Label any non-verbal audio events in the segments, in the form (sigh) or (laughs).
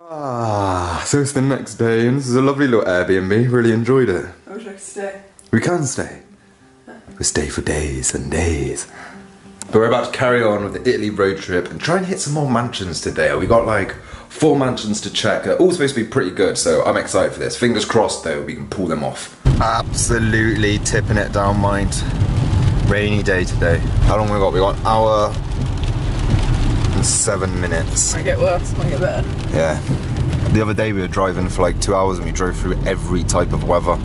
Ah, so it's the next day, and this is a lovely little Airbnb. Really enjoyed it. I wish I could stay. We can stay. We stay for days and days. But we're about to carry on with the Italy road trip and try and hit some more mansions today. We got like four mansions to check. They're all supposed to be pretty good, so I'm excited for this. Fingers crossed though, we can pull them off. Absolutely tipping it down, mind. Rainy day today. How long we got? We got an hour and seven minutes. I get worse, I get better. Yeah. The other day we were driving for like two hours and we drove through every type of weather.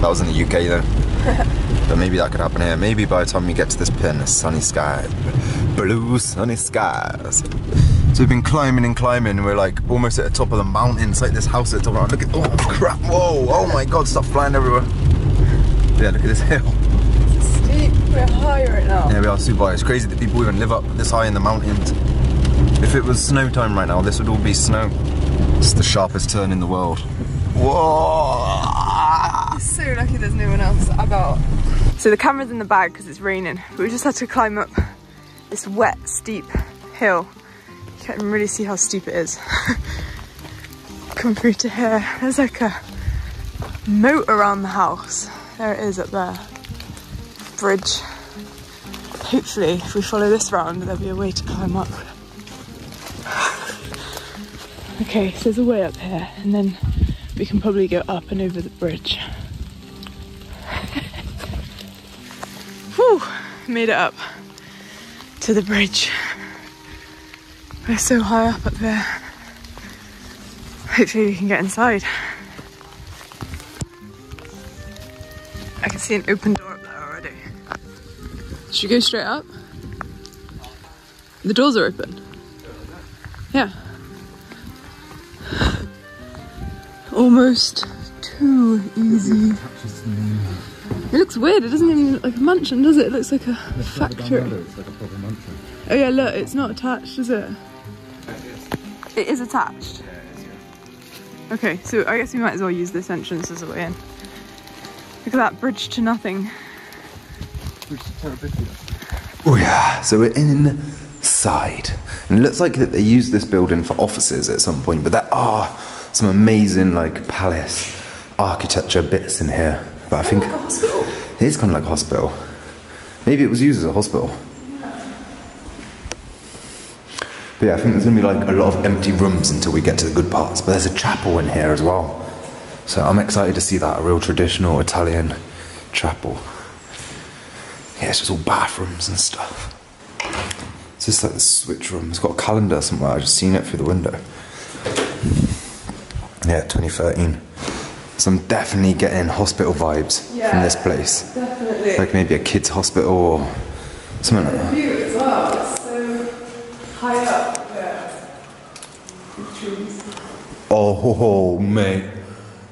That was in the UK though. (laughs) but maybe that could happen here. Maybe by the time we get to this pin, sunny sky, blue sunny skies. So we've been climbing and climbing. We're like almost at the top of the mountain. It's like this house at the top. Look at oh crap! Whoa! Oh my god! Stop flying everywhere. Yeah, look at this hill. It's steep, we're high right now. Yeah, we are super high. It's crazy that people even live up this high in the mountains. If it was snow time right now, this would all be snow. It's the sharpest turn in the world. Whoa! So lucky there's no one else about. So the camera's in the bag because it's raining. We just had to climb up this wet, steep hill. You can't really see how steep it is. (laughs) Come through to here. There's like a moat around the house. There it is up there. Bridge. Hopefully, if we follow this round, there'll be a way to climb up. Okay, so there's a way up here, and then we can probably go up and over the bridge. (laughs) Whew, made it up to the bridge. We're so high up up there. Hopefully we can get inside. I can see an open door up there already. Should we go straight up? The doors are open. Yeah. Almost too easy. It looks weird. It doesn't even look like a mansion, does it? It looks like a factory. Oh yeah, look, it's not attached, is it? It is attached. Okay, so I guess we might as well use this entrance as a way in. Look at that bridge to nothing. Oh yeah, so we're inside. And it looks like that they used this building for offices at some point, but there are ah, some amazing like palace architecture bits in here. But I think Like a hospital. it is kind of like a hospital. Maybe it was used as a hospital. But yeah, I think there's gonna be like a lot of empty rooms until we get to the good parts. But there's a chapel in here as well. So I'm excited to see that, a real traditional Italian chapel. Yeah, it's just all bathrooms and stuff. It's just like the switch room. It's got a calendar somewhere. I just seen it through the window. Yeah, 2013. So I'm definitely getting hospital vibes from this place. Definitely. Like maybe a kids' hospital or something like that. view as well. It's so high up there. The trees. Oh, ho, ho, mate.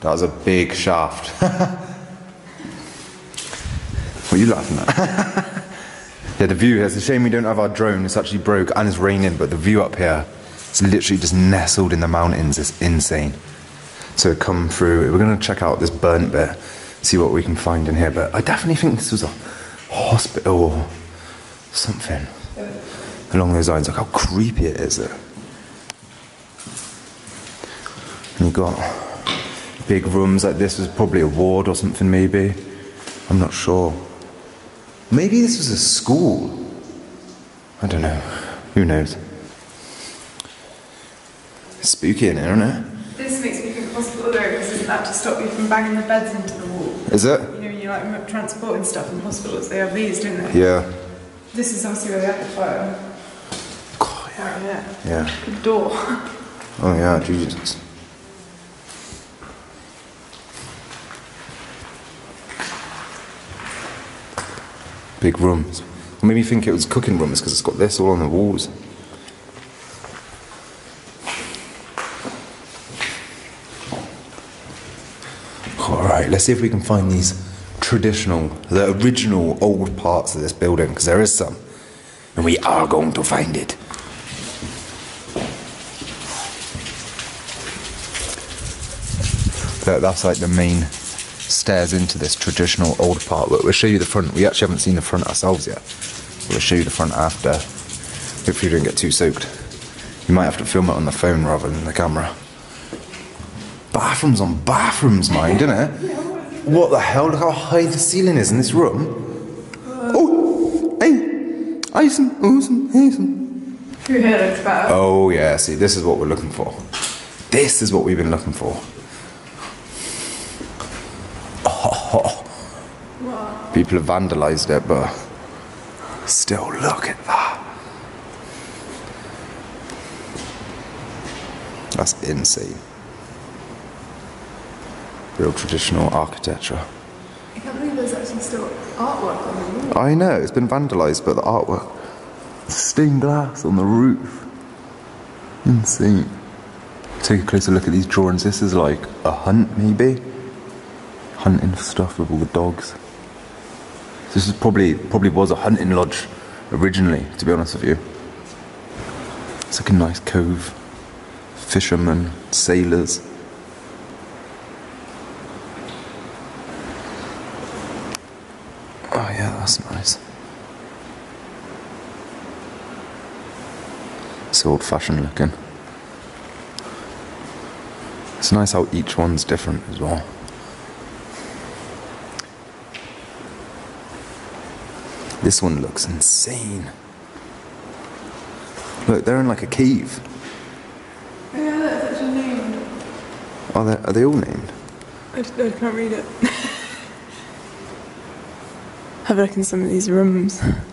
That was a big shaft. (laughs) what are you laughing at? (laughs) yeah, the view here. It's a shame we don't have our drone. It's actually broke and it's raining, but the view up here, it's literally just nestled in the mountains. It's insane. So come through. We're going to check out this burnt bit, see what we can find in here. But I definitely think this was a hospital or something along those lines. Look how creepy it is there. And you got big rooms like this was probably a ward or something maybe. I'm not sure. Maybe this was a school. I don't know. Who knows? Spooky in here, isn't it? This makes me think hospital though, because isn't that to stop you from banging the beds into the wall? Is it? You know, you like transporting stuff in hospitals, they have these, don't they? Yeah. This is obviously where they have the fire. God, yeah. Right here. Yeah. The door. Oh yeah, Jesus. Big rooms. Made me think it was cooking rooms because it's got this all on the walls. Let's see if we can find these traditional, the original old parts of this building because there is some. And we are going to find it. That, that's like the main stairs into this traditional old part. But we'll show you the front. We actually haven't seen the front ourselves yet. We'll show you the front after. Hopefully, we don't get too soaked. You might have to film it on the phone rather than the camera. Bathrooms on bathrooms, mind, innit? What the hell? Look how high the ceiling is in this room. Oh, hey, Eisen, Osen, Eisen. Your hair looks better. Oh yeah, see, this is what we're looking for. This is what we've been looking for. Oh, People have vandalised it, but still, look at that. That's insane. Real traditional architecture. I can't believe there's actually still artwork on the wall. I know, it's been vandalised, but the artwork. Stained glass on the roof. Insane. Take a closer look at these drawings. This is like a hunt, maybe? Hunting stuff with all the dogs. This is probably probably was a hunting lodge originally, to be honest with you. It's like a nice cove. Fishermen, sailors. Oh yeah, that's nice. It's old fashioned looking. It's nice how each one's different as well. This one looks insane. Look, they're in like a cave. Yeah, that's actually named. Are they, are they all named? I, just, I can't read it. Have a look in some of these rooms. (laughs)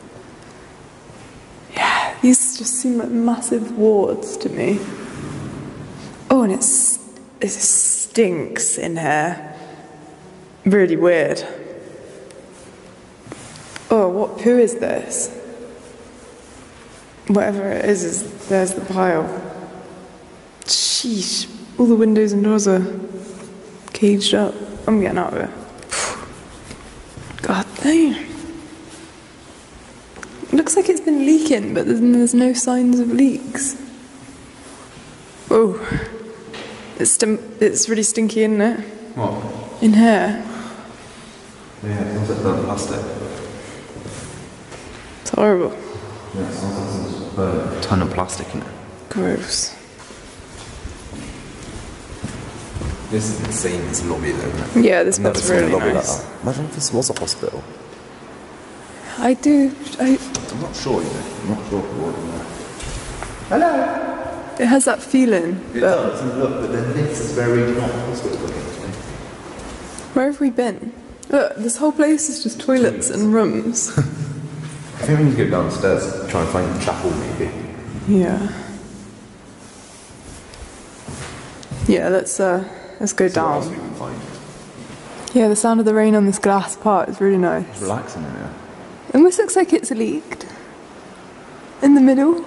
Seem like massive wards to me. Oh, and it's it stinks in here. Really weird. Oh, what poo is this? Whatever it is, is there's the pile. Sheesh, all the windows and doors are caged up. I'm getting out of here. (sighs) God damn. Looks like it's been leaking, but then there's no signs of leaks. Oh, it's stim- it's really stinky, isn't it? What? In here, Yeah, it sounds like burnt plastic. it's horrible. Yeah, it sounds like there's a ton of plastic in it. Gross. This is insane, this lobby though, isn't? Yeah, this I've never looks seen a really nice. like. Imagine if this was a hospital. I do. I, I'm not sure, you know. I'm not sure if it was. it has that feeling. It But does, and look, but then this is very not hospital looking where have we been? Look, this whole place is just toilets and rooms. I think we need to go downstairs, try and find the chapel maybe. yeah. Yeah, let's uh, let's go See what else down. we can find. Yeah, the sound of the rain on this glass part is really nice. It's relaxing in here. Almost looks like it's leaked. In the middle.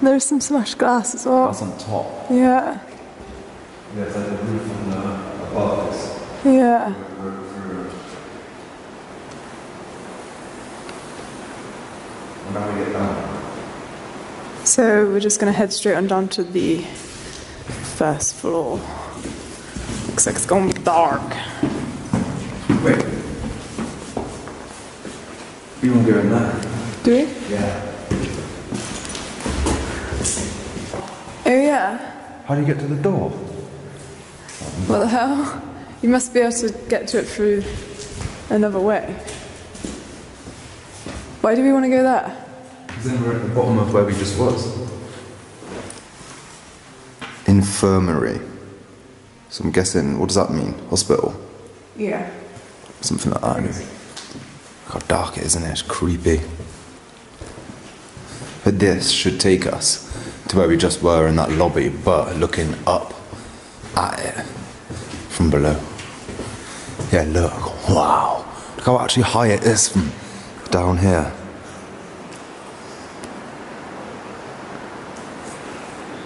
There's some smashed glass as well. That's on top. Yeah, Yeah, it's like the roof on the above us. yeah. And now we get down. So we're just gonna head straight on down to the first floor. Looks like it's gonna be dark. We want to go in there. Do we? Yeah. Oh yeah. How do you get to the door? What the hell? You must be able to get to it through another way. Why do we want to go there? Because then we're at the bottom of where we just was. Infirmary. So I'm guessing, what does that mean? Hospital? Yeah. Something like that. Look how dark it is, isn't it? Creepy. But this should take us to where we just were in that lobby, but looking up at it from below. Yeah, look. Wow. Look how actually high it is from down here.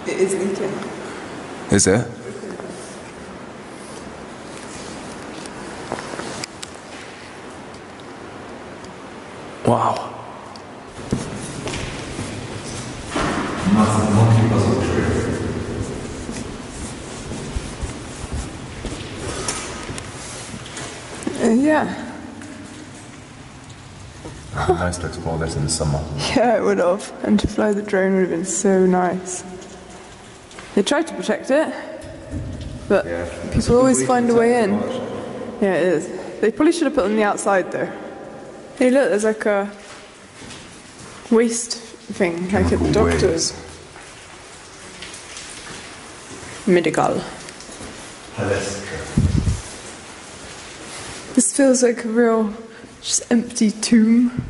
It is leaking. Is it? Wow. Massive monkey puzzle tree. Uh, yeah. It'd be nice to explore this in the summer. (laughs) Yeah, it would have. And to fly the drone would have been so nice. They tried to protect it, but people always find a way in. Yeah, it is. They probably should have put it on the outside though. Hey, look, there's like a waste thing, like Chemical a doctor's. Medical. This feels like a real, just empty tomb.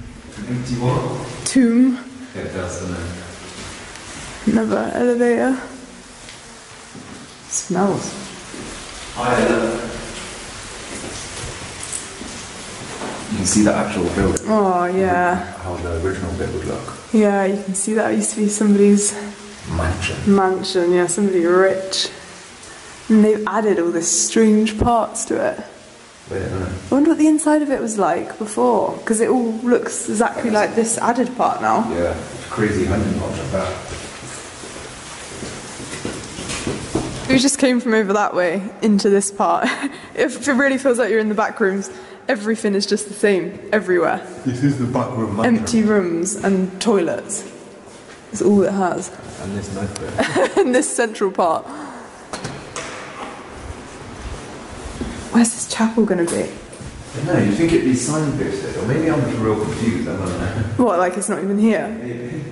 Empty what? Tomb. It does, doesn't it? Another elevator. Smells. You can see the actual building, Oh yeah, how the original bit would look. yeah. You can see that used to be somebody's Mansion. mansion. Yeah, somebody rich. And they've added all these strange parts to it. Weird. I wonder what the inside of it was like before, because it all looks exactly like this added part now. Yeah, it's crazy hunting lodge like that. We just came from over that way into this part. (laughs) if it really feels like you're in the back rooms, everything is just the same everywhere. This is the back room mansion. Empty rooms and toilets. That's all it has. And this nice bit. (laughs) in this central part. Where's this chapel going to be? no, you think it'd be signposted, or maybe I'm just real confused, I don't know. (laughs) What, like it's not even here? Maybe.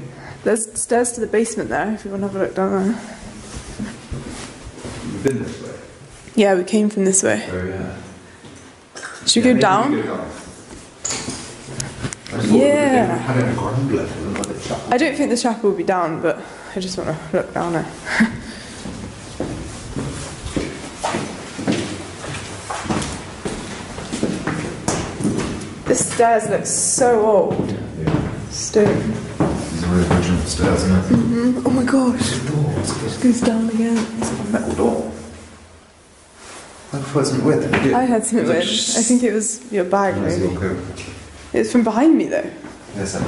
There's stairs to the basement there if you want to have a look down there. You've been this way. Yeah, we came from this way. Oh yeah. Should Yeah, we go down? we go down. I Yeah. had a ground level like a chapel. I don't think the chapel will be down, but I just want to look down there. (laughs) stairs looks so old. Yeah. Stone. These are the original stairs, isn't it? Mm-hmm. Oh my gosh. Door, what's? It goes down again. It's a metal door. I thought something weird then, did I had something It was weird. like, I think it was your bag, Where's maybe. your coat? It's from behind me, though. Yes, sir.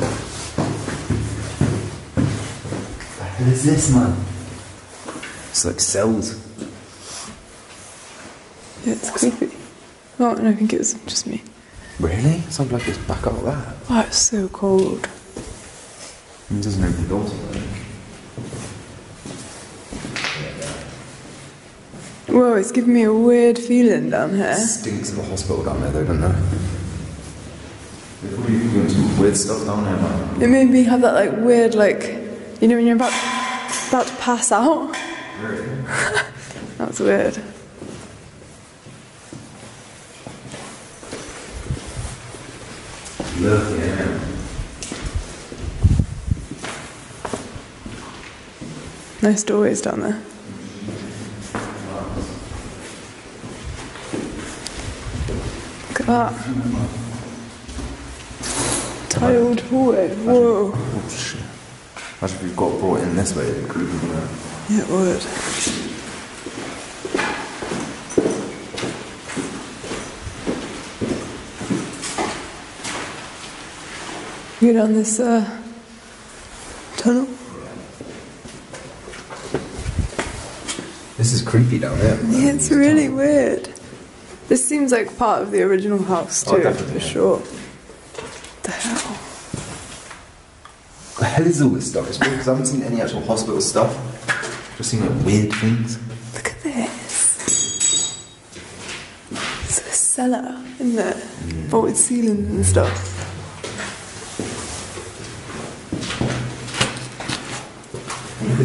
The hell is this, man? It's like cells. Yeah, it's creepy. Oh, and I think it was just me. Really? Sounds like it's back out there. Oh, it's so cold. It doesn't open doors. Whoa, it's giving me a weird feeling down here. Stinks of a hospital down there, though, don't there? They're probably doing some weird stuff down there, man. It made me have that like weird, like, you know, when you're about about to pass out. (laughs) That's weird. Nice doorways down there. Look at that. Tiled hallway. Whoa. Oh, shit. Imagine if you got brought in this way, creepy, wouldn't? Yeah, it would. Go down this uh, tunnel. This is creepy down here. Yeah, it's really weird. This seems like part of the original house Oh, too, definitely. for sure. The hell? The hell is all this stuff? It's weird because I haven't seen any actual hospital stuff. Just seen like weird things. Look at this. It's a cellar in there, vaulted ceilings and stuff.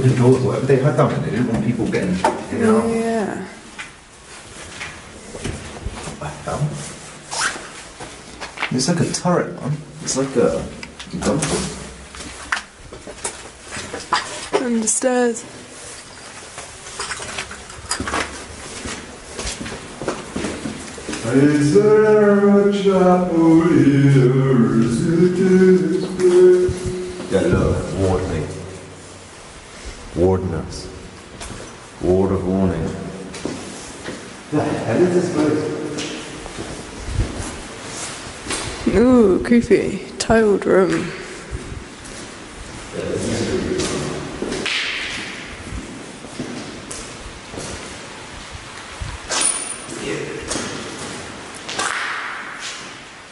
Look at the doors, whatever they had down there. They didn't want people getting in and out. Yeah. What the hell? It's like a turret, man. It's like a gun. And the stairs. Is there a chapel here? Is it this place? Yeah, look, ward me. Warden us. Ward of warning. The hell is this place? Ooh, creepy. Tiled room.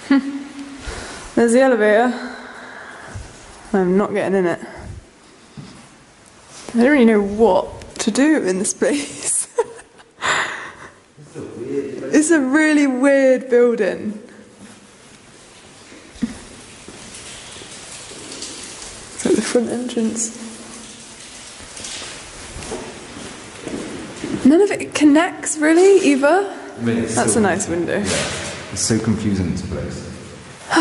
(laughs) There's the elevator. I'm not getting in it. I don't really know what to do in this place. (laughs) it's a really weird building. It's like the front entrance. None of it connects really either. That's a nice window. Yeah, It's so confusing this place. (sighs)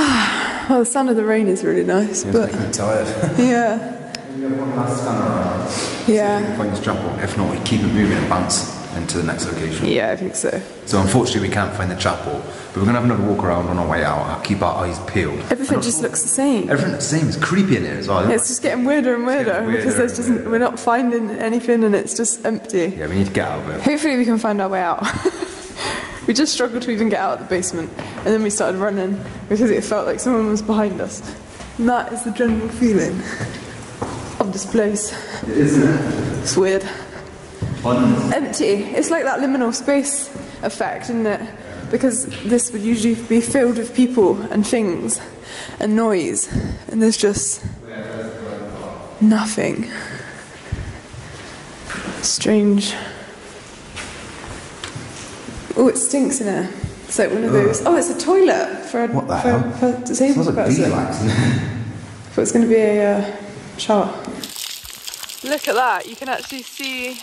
well, the sound of the rain is really nice, but I'm tired. (laughs) yeah, we have one last scan around. yeah, Find this chapel. If not, we keep it moving and bounce into the next location. yeah, I think so. So unfortunately, we can't find the chapel, but we're gonna have another walk around on our way out. I'll keep our eyes oh, peeled. Everything just looks the same. Everything the same. It's creepy in here as well. It's just getting weirder and weirder getting because there's just weirder. we're not finding anything and it's just empty. yeah, we need to get out of it. Hopefully we can find our way out. (laughs) we just struggled to even get out of the basement and then we started running because it felt like someone was behind us. And that is the general feeling of this place. Isn't it? It's weird. Fun. Empty. It's like that liminal space effect, isn't it? Because this would usually be filled with people and things and noise, and there's just nothing. Strange. Oh, it stinks in here. It's like one of those. Oh, it's a toilet for a, What the for, hell? for disabled smells like person. beeswax. Thought it was going to be a uh, shower. Look at that! You can actually see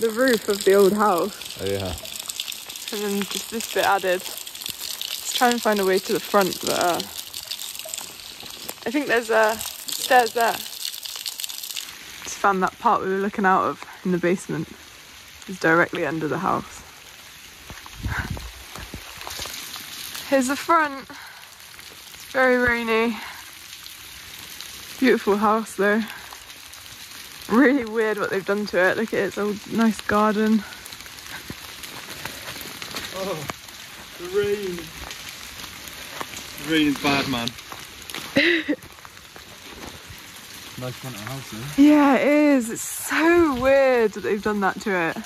the roof of the old house, oh yeah. and then just this bit added. Let's try and find a way to the front, but uh, I think there's uh, stairs there. Just found that part we were looking out of in the basement. It's directly under the house. Here's the front. It's very rainy. Beautiful house though. Really weird what they've done to it. Look at its old nice garden. Oh, the rain. The rain is bad, man. (laughs) nice front of house, though. Yeah, it is. It's so weird that they've done that to it.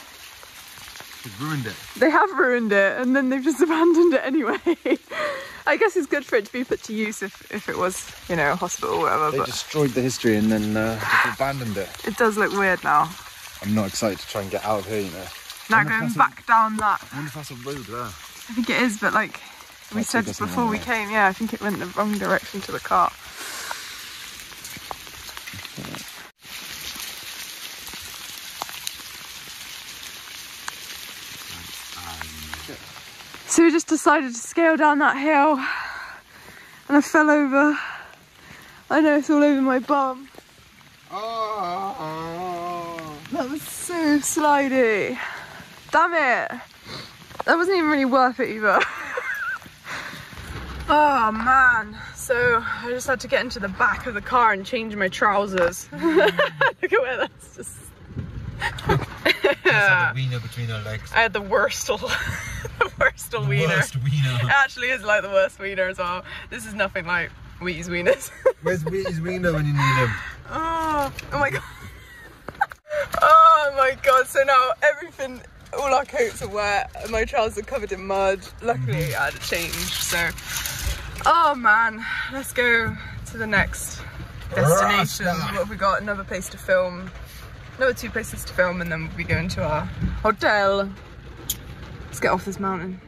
They've ruined it. They have ruined it and then they've just (laughs) abandoned it anyway. (laughs) I guess it's good for it to be put to use if, if it was, you know, a hospital or whatever, They but destroyed the history and then uh, just abandoned it. it does look weird now. I'm not excited to try and get out of here, you know. Now going that's a- back down that, I wonder if that's a road there. I think it is, but like we said take us in the before we came, yeah, I think it went the wrong direction to the car. So we just decided to scale down that hill and I fell over. I know it's all over my bum. Oh, That was so slidey. Damn it. That wasn't even really worth it either. (laughs) oh man. So I just had to get into the back of the car and change my trousers. (laughs) Look at where that's just. (laughs) a wiener between our legs. I had the worst, (laughs) the worst wiener. Worst wiener. It actually is like the worst wiener as well. This is nothing like Wheaties wieners. (laughs) Where's Wheaty's wiener when you need him? Oh, oh my god. (laughs) Oh my god, so now everything, all our coats are wet, and my trousers are covered in mud. Luckily, mm-hmm. I had a change, so. Oh man, let's go to the next destination. Rasta. What have we got? Another place to film. Another two places to film, and then we'll be going to our hotel. Let's get off this mountain.